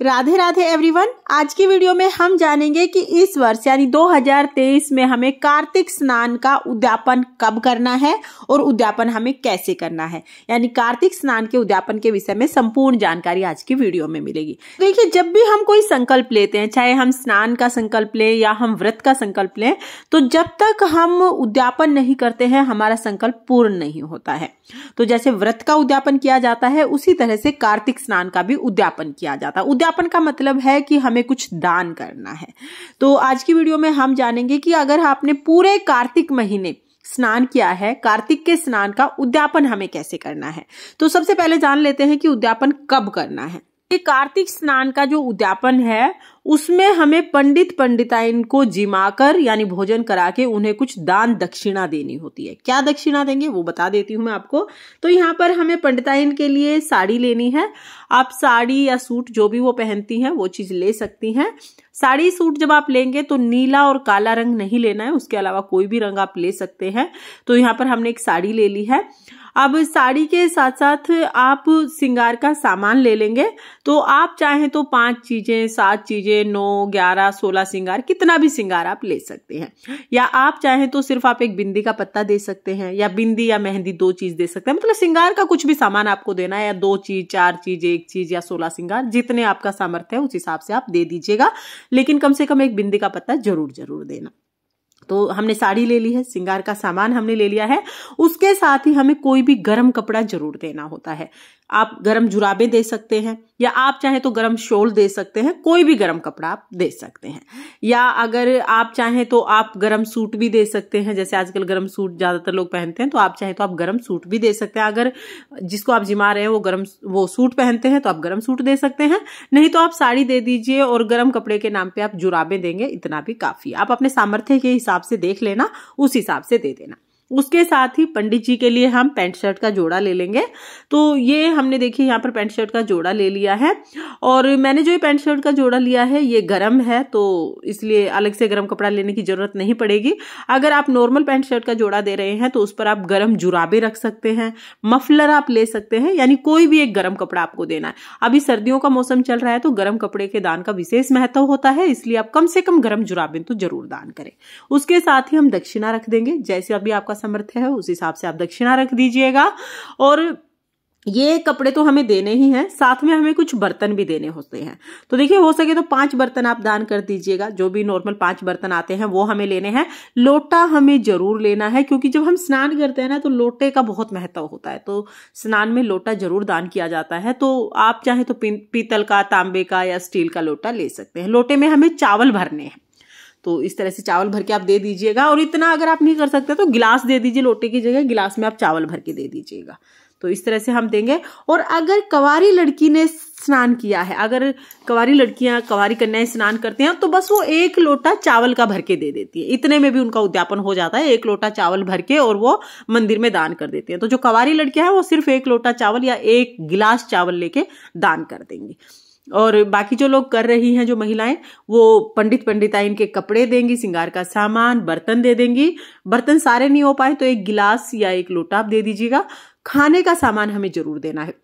Radhe Radhe everyone आज की video में हम जानेंगे कि इस वर्ष, यानी 2023 में हमें कार्तिक स्नान का उद्यापन कब करना है और उद्यापन हमें कैसे करना है। यानी कार्तिक स्नान के उद्यापन के विषय में संपूर्ण जानकारी आज की वीडियो में मिलेगी। देखिए, जब भी हम कोई संकल्प लेते हैं, चाहे हम स्नान का संकल्प लें या हम व्रत का संकल्प लें तो जब तक हम उद्यापन नहीं करते हैं, हमारा संकल्प पूर्ण नहीं होता है। तो जैसे व्रत का उद्यापन किया जाता है, उसी तरह से कार्तिक स्नान का भी उद्यापन किया जाता है। उद्यापन का मतलब है कि हमें कुछ दान करना है। तो आज की वीडियो में हम जानेंगे कि अगर आपने पूरे कार्तिक महीने स्नान किया है, कार्तिक के स्नान का उद्यापन हमें कैसे करना है? तो सबसे पहले जान लेते हैं कि उद्यापन कब करना है। कार्तिक स्नान का जो उद्यापन है उसमें हमें पंडित पंडिताइन को जिमाकर, यानी भोजन करा के उन्हें कुछ दान दक्षिणा देनी होती है। क्या दक्षिणा देंगे वो बता देती हूँ मैं आपको। तो यहाँ पर हमें पंडिताइन के लिए साड़ी लेनी है। आप साड़ी या सूट जो भी वो पहनती हैं, वो चीज़ ले सकती हैं। साड़ी सूट जब आप लेंगे तो नीला और काला रंग नहीं लेना है, उसके अलावा कोई भी रंग आप ले सकते हैं। तो यहाँ पर हमने एक साड़ी ले ली है। अब साड़ी के साथ साथ आप श्रृंगार का सामान ले लेंगे। तो आप चाहें तो पाँच चीज़ें, सात चीज़ें नौ, ग्यारह, सोलह सिंगार, कितना भी सिंगार आप ले सकते हैं। या आप चाहें तो सिर्फ़ आप एक बिंदी का पत्ता दे सकते हैं, या बिंदी या मेहंदी दो चीज़ दे सकते हैं। मतलब सिंगार का कुछ भी सामान आपको देना है, या दो चीज़, चार चीज़, एक चीज़, या सोलह सिंगार, जितने आपका सामर्थ्य है उस हिसाब से आप दे दीजिएगा। लेकिन कम से कम एक बिंदी का पत्ता ज़रूर ज़रूर देना। तो हमने साड़ी ले ली है सिंगार का सामान हमने ले लिया है। उसके साथ ही हमें कोई भी गर्म कपड़ा ज़रूर देना होता है। आप गर्म जुराबे दे सकते हैं, या आप चाहें तो गर्म शोल दे सकते हैं, कोई भी गर्म कपड़ा आप दे सकते हैं। या अगर आप चाहें तो आप गर्म सूट भी दे सकते हैं, जैसे आजकल गर्म सूट ज़्यादातर लोग पहनते हैं तो आप चाहें तो आप गर्म सूट भी दे सकते हैं। अगर जिसको आप जिमा रहे हैं, वो गर्म वो सूट पहनते हैं तो आप गर्म सूट दे सकते हैं। नहीं तो आप साड़ी दे दीजिए और गर्म कपड़े के नाम पर आप जुराबे देंगे, इतना भी काफ़ी। आप अपने सामर्थ्य के हिसाब से देख लेना उस हिसाब से दे देना। उसके साथ ही पंडित जी के लिए हम पैंट शर्ट का जोड़ा ले लेंगे। तो ये हमने देखिए यहाँ पर पैंट शर्ट का जोड़ा ले लिया है। और मैंने जो ये पैंट शर्ट का जोड़ा लिया है, ये गर्म है तो इसलिए अलग से गर्म कपड़ा लेने की ज़रूरत नहीं पड़ेगी। अगर आप नॉर्मल पैंट शर्ट का जोड़ा दे रहे हैं तो उस पर आप गर्म जुराबे रख सकते हैं, मफलर आप ले सकते हैं, यानी कोई भी एक गर्म कपड़ा आपको देना है। अभी सर्दियों का मौसम चल रहा है तो गर्म कपड़े के दान का विशेष महत्व होता है, इसलिए आप कम से कम गर्म जुराबे तो ज़रूर दान करें। उसके साथ ही हम दक्षिणा रख देंगे, जैसे अभी आपका सामर्थ्य है, उस हिसाब से आप दक्षिणा रख दीजिएगा। और ये कपड़े तो हमें देने ही हैं, साथ में हमें कुछ बर्तन भी देने होते हैं। तो देखिए, हो सके तो पाँच बर्तन आप दान कर दीजिएगा, जो भी नॉर्मल पाँच बर्तन आते हैं, वो हमें लेने हैं। लोटा हमें ज़रूर लेना है, क्योंकि जब हम स्नान करते हैं ना तो लोटे का बहुत महत्व होता है। तो स्नान में लोटा ज़रूर दान किया जाता है। तो आप चाहे तो पीतल का, तांबे का या स्टील का लोटा ले सकते हैं। लोटे में हमें चावल भरने हैं। तो इस तरह से चावल भर के आप दे दीजिएगा। और इतना अगर आप नहीं कर सकते तो गिलास दे दीजिए लोटे की जगह, गिलास में आप चावल भर के दे दीजिएगा। तो इस तरह से हम देंगे। और अगर कवारी लड़की ने स्नान किया है, अगर कवारी लड़कियाँ कवारी कन्याएँ स्नान करते हैं तो बस वो एक लोटा चावल का भर के दे देती है। इतने में भी उनका उद्यापन हो जाता है, एक लोटा चावल भर के और वो मंदिर में दान कर देती है। तो जो कवारी लड़कियाँ हैं, वो सिर्फ़ एक लोटा चावल या एक गिलास चावल लेके दान कर देंगी। और बाकी जो लोग कर रही हैं, जो महिलाएँ, वो पंडित पंडिता इनके कपड़े देंगी, सिंगार का सामान, बर्तन दे देंगी। बर्तन सारे नहीं हो पाए तो एक गिलास या एक लोटा आप दे दीजिएगा। खाने का सामान हमें ज़रूर देना है।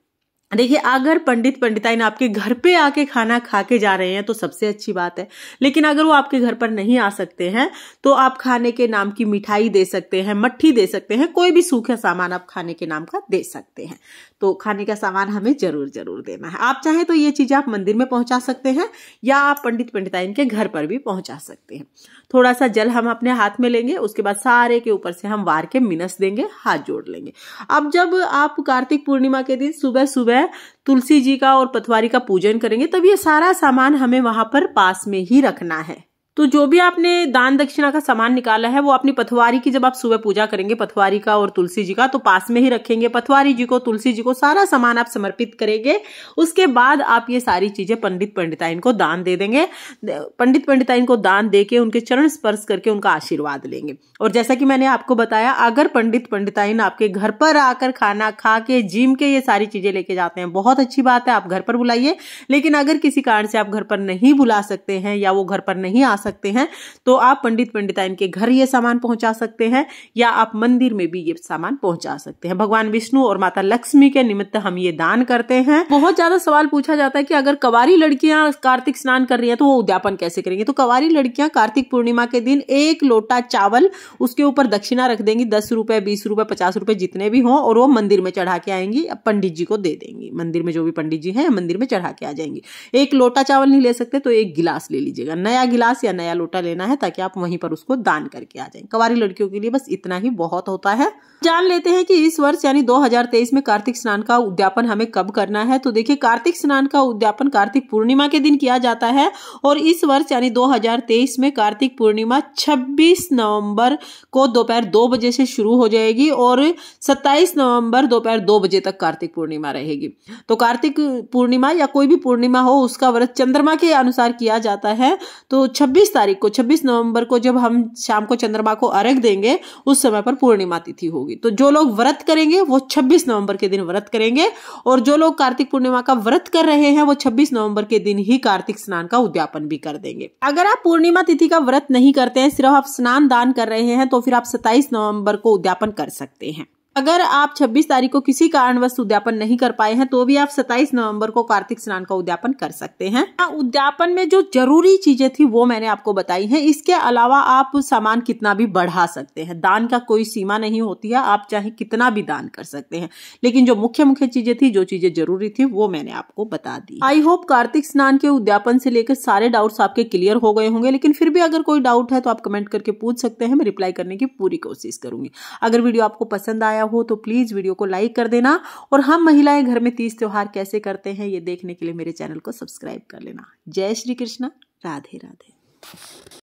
देखिए, अगर पंडित पंडिताइन आपके घर पे आके खाना खा के जा रहे हैं तो सबसे अच्छी बात है। लेकिन अगर वो आपके घर पर नहीं आ सकते हैं तो आप खाने के नाम की मिठाई दे सकते हैं, मट्ठी दे सकते हैं, कोई भी सूखा सामान आप खाने के नाम का दे सकते हैं। तो खाने का सामान हमें ज़रूर ज़रूर देना है। आप चाहें तो ये चीज़ें आप मंदिर में पहुँचा सकते हैं, या आप पंडित पंडिताइन के घर पर भी पहुँचा सकते हैं। थोड़ा सा जल हम अपने हाथ में लेंगे, उसके बाद सारे के ऊपर से हम वार के मिनस देंगे, हाथ जोड़ लेंगे। अब जब आप कार्तिक पूर्णिमा के दिन सुबह सुबह तुलसी जी का और पथवारी का पूजन करेंगे, तब ये सारा सामान हमें वहाँ पर पास में ही रखना है। तो जो भी आपने दान दक्षिणा का सामान निकाला है, वो अपनी पथवारी की जब आप सुबह पूजा करेंगे, पथवारी का और तुलसी जी का तो पास में ही रखेंगे पथवारी जी को, तुलसी जी को, सारा सामान आप समर्पित करेंगे। उसके बाद आप ये सारी चीज़ें पंडित पंडिताइन को दान दे देंगे। पंडित पंडिताइन को दान दे के उनके चरण स्पर्श करके उनका आशीर्वाद लेंगे। और जैसा कि मैंने आपको बताया, अगर पंडित पंडिताइन आपके घर पर आकर खाना खा के, जिम के ये सारी चीज़ें लेके जाते हैं, बहुत अच्छी बात है, आप घर पर बुलाइए। लेकिन अगर किसी कारण से आप घर पर नहीं बुला सकते हैं या वो घर पर नहीं आ सकते सकते हैं तो आप पंडित पंडिताइन के घर ये सामान पहुँचा सकते हैं, या आप मंदिर में भी ये सामान पहुँचा सकते हैं। भगवान विष्णु और माता लक्ष्मी के निमित्त हम ये दान करते हैं। बहुत ज़्यादा सवाल पूछा जाता है कि अगर कवारी लड़कियाँ कार्तिक स्नान कर रही है तो वो उद्यापन कैसे करेंगे? तो कवारी लड़कियाँ कार्तिक पूर्णिमा के दिन एक लोटा चावल उसके ऊपर दक्षिणा रख देंगी, दस रुपए, बीस रुपए, पचास रुपए जितने भी हों, और वो मंदिर में चढ़ा के आएँगी पंडित जी को दे देंगी। मंदिर में जो भी पंडित जी हैं, मंदिर में चढ़ा के आ जाएँगी। एक लोटा चावल नहीं ले सकते तो एक गिलास ले लीजिएगा। नया गिलास या नया लोटा लेना है ताकि आप वहीं पर उसको दान करके आ जाए। कवारी लड़कियों के लिए बस इतना ही बहुत होता है। जान लेते हैं कि इस वर्ष यानी 2023 में कार्तिक स्नान का उद्यापन हमें कब करना है। तो देखिए, कार्तिक स्नान का उद्यापन कार्तिक पूर्णिमा के दिन किया जाता है और इस वर्ष यानी 2023 में कार्तिक पूर्णिमा 26 नवंबर को दोपहर दो बजे से शुरू हो जाएगी और 27 नवंबर दोपहर दो बजे तक कार्तिक पूर्णिमा रहेगी। तो कार्तिक पूर्णिमा या कोई भी पूर्णिमा हो, उसका व्रत चंद्रमा के अनुसार किया जाता है। तो 26 तारीख को 26 नवंबर को जब हम शाम को चंद्रमा को अर्घ देंगे, उस समय पर पूर्णिमा तिथि होगी। तो जो लोग व्रत करेंगे, वो 26 नवंबर के दिन व्रत करेंगे और जो लोग कार्तिक पूर्णिमा का व्रत कर रहे हैं, वो 26 नवंबर के दिन ही कार्तिक स्नान का उद्यापन भी कर देंगे। अगर आप पूर्णिमा तिथि का व्रत नहीं करते हैं, सिर्फ़ आप स्नान दान कर रहे हैं तो फिर आप सत्ताईस नवंबर को उद्यापन कर सकते हैं। अगर आप 26 तारीख को किसी कारणवश उद्यापन नहीं कर पाए हैं तो भी आप 27 नवंबर को कार्तिक स्नान का उद्यापन कर सकते हैं। हाँ, उद्यापन में जो ज़रूरी चीज़ें थी वो मैंने आपको बताई हैं। इसके अलावा आप सामान कितना भी बढ़ा सकते हैं। दान का कोई सीमा नहीं होती है आप चाहे कितना भी दान कर सकते हैं। लेकिन जो मुख्य मुख्य चीज़ें थी जो चीज़ें ज़रूरी थी वो मैंने आपको बता दी। आई होप कार्तिक स्नान के उद्यापन से लेकर सारे डाउट्स आपके क्लियर हो गए होंगे लेकिन फिर भी अगर कोई डाउट है तो आप कमेंट करके पूछ सकते हैं। मैं रिप्लाई करने की पूरी कोशिश करूँगी। अगर वीडियो आपको पसंद आया हो तो प्लीज़ वीडियो को लाइक कर देना और हम महिलाएँ घर में तीज त्योहार कैसे करते हैं ये देखने के लिए मेरे चैनल को सब्सक्राइब कर लेना। जय श्री कृष्ण, राधे राधे।